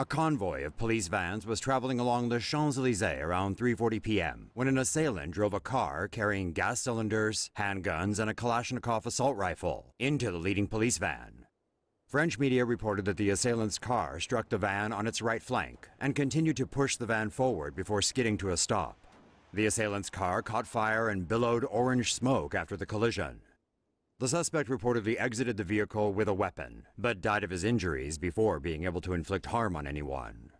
A convoy of police vans was traveling along the Champs-Élysées around 3:40 p.m. when an assailant drove a car carrying gas cylinders, handguns, and a Kalashnikov assault rifle into the leading police van. French media reported that the assailant's car struck the van on its right flank and continued to push the van forward before skidding to a stop. The assailant's car caught fire and billowed orange smoke after the collision. The suspect reportedly exited the vehicle with a weapon, but died of his injuries before being able to inflict harm on anyone.